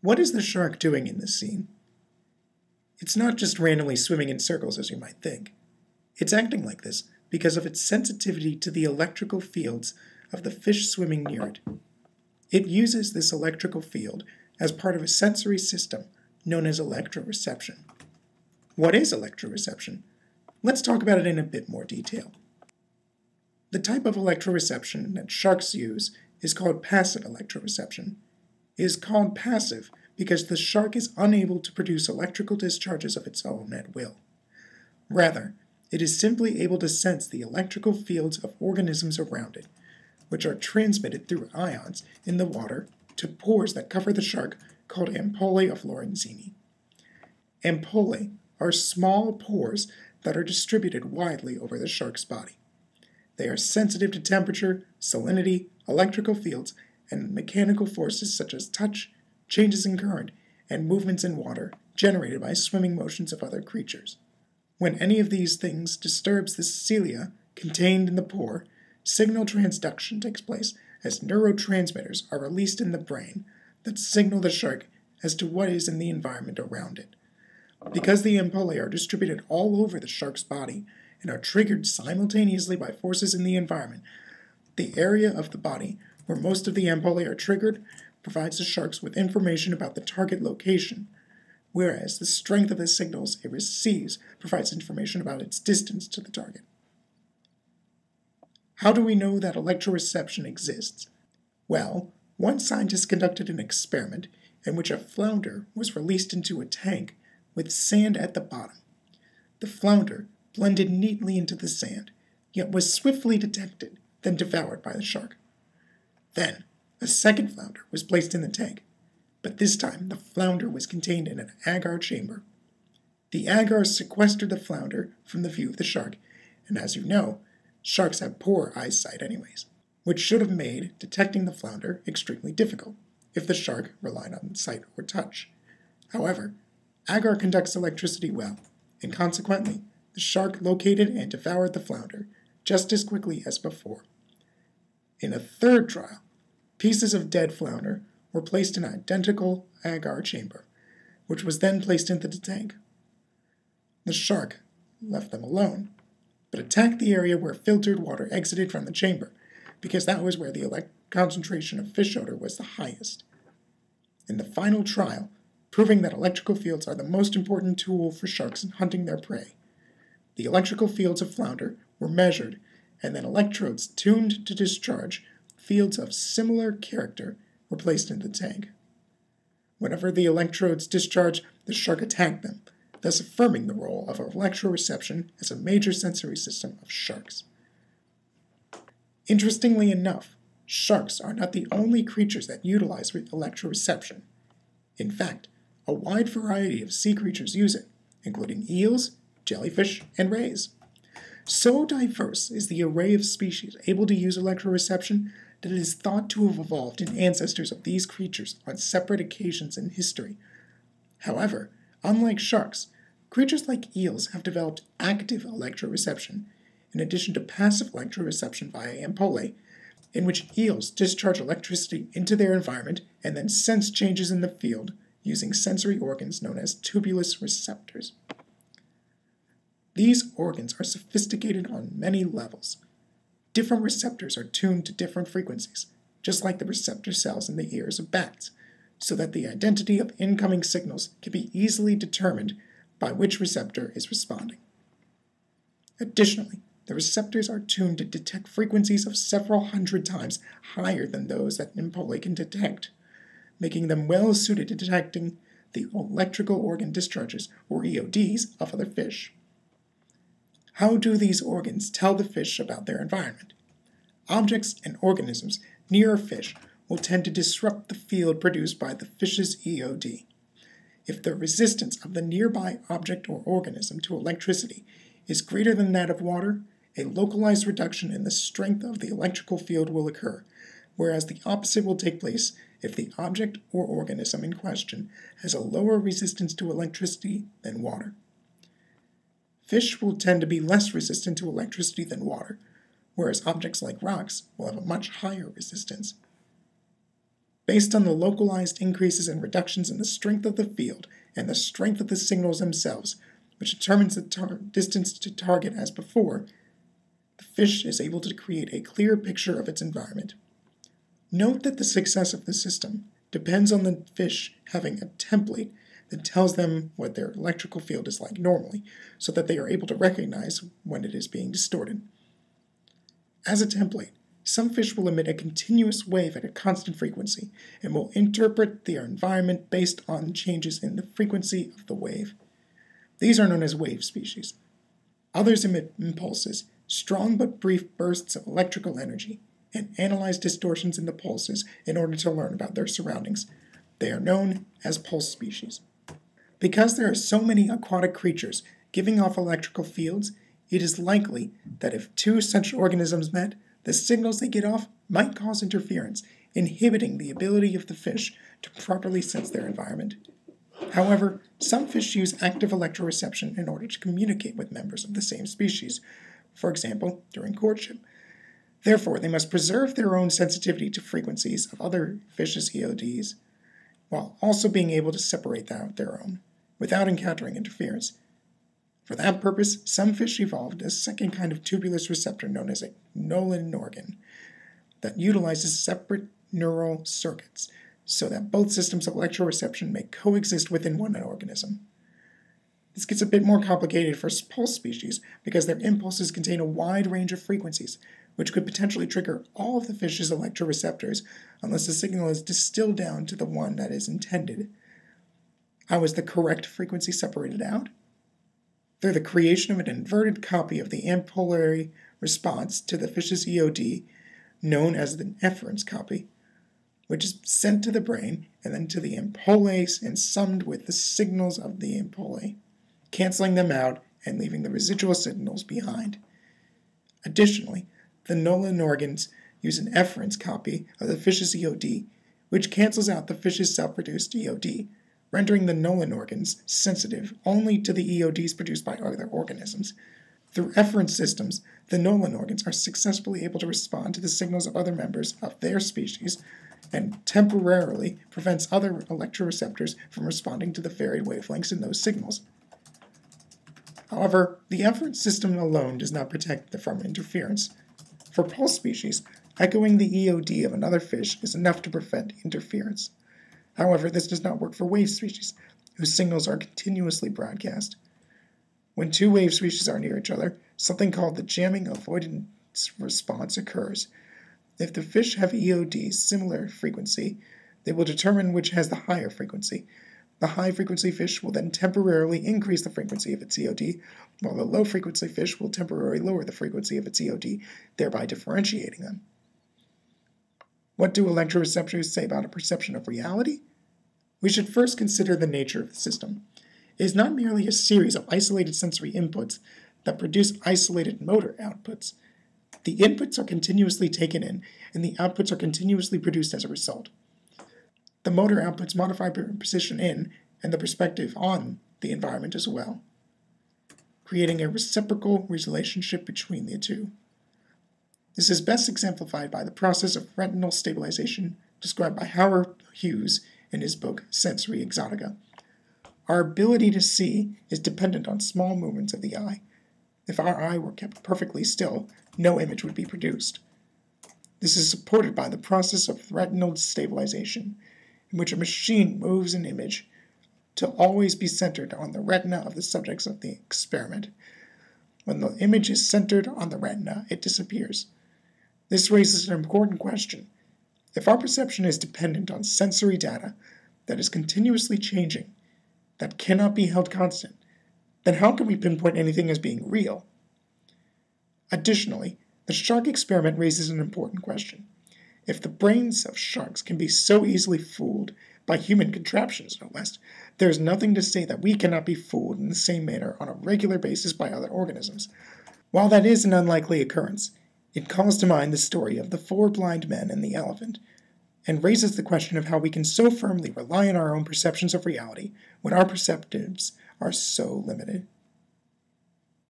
What is the shark doing in this scene? It's not just randomly swimming in circles as you might think. It's acting like this because of its sensitivity to the electrical fields of the fish swimming near it. It uses this electrical field as part of a sensory system known as electroreception. What is electroreception? Let's talk about it in a bit more detail. The type of electroreception that sharks use is called passive electroreception. Is called passive because the shark is unable to produce electrical discharges of its own at will. Rather, it is simply able to sense the electrical fields of organisms around it, which are transmitted through ions in the water to pores that cover the shark called ampullae of Lorenzini. Ampullae are small pores that are distributed widely over the shark's body. They are sensitive to temperature, salinity, electrical fields, and mechanical forces such as touch, changes in current, and movements in water generated by swimming motions of other creatures. When any of these things disturbs the cilia contained in the pore, signal transduction takes place as neurotransmitters are released in the brain that signal the shark as to what is in the environment around it. Because the ampullae are distributed all over the shark's body and are triggered simultaneously by forces in the environment, the area of the body where most of the ampullae are triggered provides the sharks with information about the target location, whereas the strength of the signals it receives provides information about its distance to the target. How do we know that electroreception exists? Well, one scientist conducted an experiment in which a flounder was released into a tank with sand at the bottom. The flounder blended neatly into the sand, yet was swiftly detected, then devoured by the shark. Then, a second flounder was placed in the tank, but this time the flounder was contained in an agar chamber. The agar sequestered the flounder from the view of the shark, and as you know, Sharks have poor eyesight, anyways, which should have made detecting the flounder extremely difficult if the shark relied on sight or touch. However, agar conducts electricity well, and consequently, the shark located and devoured the flounder just as quickly as before. In a third trial, pieces of dead flounder were placed in an identical agar chamber, which was then placed into the tank. The shark left them alone but attacked the area where filtered water exited from the chamber, because that was where the concentration of fish odor was the highest. In the final trial, proving that electrical fields are the most important tool for sharks in hunting their prey, the electrical fields of flounder were measured, and then electrodes tuned to discharge fields of similar character were placed in the tank. Whenever the electrodes discharged, the shark attacked them, thus affirming the role of electroreception as a major sensory system of sharks. Interestingly enough, sharks are not the only creatures that utilize electroreception. In fact, a wide variety of sea creatures use it, including eels, jellyfish, and rays. So diverse is the array of species able to use electroreception that it is thought to have evolved in ancestors of these creatures on separate occasions in history. However, Unlike sharks, creatures like eels have developed active electroreception, in addition to passive electroreception via ampullae, in which eels discharge electricity into their environment and then sense changes in the field using sensory organs known as tuberous receptors. These organs are sophisticated on many levels. Different receptors are tuned to different frequencies, just like the receptor cells in the ears of bats so that the identity of incoming signals can be easily determined by which receptor is responding. Additionally, the receptors are tuned to detect frequencies of several hundred times higher than those that ampullae can detect, making them well suited to detecting the electrical organ discharges, or EODs, of other fish. How do these organs tell the fish about their environment? Objects and organisms near a fish will tend to disrupt the field produced by the fish's EOD. If the resistance of the nearby object or organism to electricity is greater than that of water, a localized reduction in the strength of the electrical field will occur, whereas the opposite will take place if the object or organism in question has a lower resistance to electricity than water. Fish will tend to be less resistant to electricity than water, whereas objects like rocks will have a much higher resistance. based on the localized increases and reductions in the strength of the field and the strength of the signals themselves, which determines the tar- distance to target as before, the fish is able to create a clear picture of its environment. Note that the success of the system depends on the fish having a template that tells them what their electrical field is like normally, so that they are able to recognize when it is being distorted. As a template, some fish will emit a continuous wave at a constant frequency and will interpret their environment based on changes in the frequency of the wave. These are known as wave species. Others emit impulses, strong but brief bursts of electrical energy, and analyze distortions in the pulses in order to learn about their surroundings. They are known as pulse species. Because there are so many aquatic creatures giving off electrical fields, it is likely that if two such organisms met, the signals they get off might cause interference, inhibiting the ability of the fish to properly sense their environment. However, some fish use active electroreception in order to communicate with members of the same species, for example, during courtship. Therefore, they must preserve their own sensitivity to frequencies of other fishes' EODs, while also being able to separate out their own, without encountering interference. For that purpose, some fish evolved a second kind of tuberous receptor known as a Knollenorgan that utilizes separate neural circuits so that both systems of electroreception may coexist within one organism. This gets a bit more complicated for pulse species because their impulses contain a wide range of frequencies, which could potentially trigger all of the fish's electroreceptors unless the signal is distilled down to the one that is intended. How is the correct frequency separated out? through the creation of an inverted copy of the ampullary response to the fish's EOD, known as the efference copy, which is sent to the brain and then to the ampullae and summed with the signals of the ampullae, canceling them out and leaving the residual signals behind. Additionally, the Knollenorgans use an efference copy of the fish's EOD, which cancels out the fish's self produced EOD, rendering the Knollenorgans sensitive only to the EODs produced by other organisms. Through efferent systems, the Knollenorgans are successfully able to respond to the signals of other members of their species and temporarily prevents other electroreceptors from responding to the varied wavelengths in those signals. However, the efferent system alone does not protect them from interference. For pulse species, echoing the EOD of another fish is enough to prevent interference. However, this does not work for wave species, whose signals are continuously broadcast. When two wave species are near each other, something called the jamming avoidance response occurs. If the fish have EODs similar frequency, they will determine which has the higher frequency. The high frequency fish will then temporarily increase the frequency of its EOD, while the low frequency fish will temporarily lower the frequency of its EOD, thereby differentiating them. What do electroreceptors say about a perception of reality? We should first consider the nature of the system. It is not merely a series of isolated sensory inputs that produce isolated motor outputs. The inputs are continuously taken in, and the outputs are continuously produced as a result. The motor outputs modify position in and the perspective on the environment as well, creating a reciprocal relationship between the two. This is best exemplified by the process of retinal stabilization described by Howard Hughes in his book Sensory Exotica. Our ability to see is dependent on small movements of the eye. If our eye were kept perfectly still, no image would be produced. This is supported by the process of retinal stabilization, in which a machine moves an image to always be centered on the retina of the subjects of the experiment. When the image is centered on the retina, it disappears. This raises an important question. If our perception is dependent on sensory data that is continuously changing, that cannot be held constant, then how can we pinpoint anything as being real? Additionally, the shark experiment raises an important question. If the brains of sharks can be so easily fooled by human contraptions, no less, there is nothing to say that we cannot be fooled in the same manner on a regular basis by other organisms. While that is an unlikely occurrence, it calls to mind the story of the four blind men and the elephant, and raises the question of how we can so firmly rely on our own perceptions of reality when our perceptives are so limited.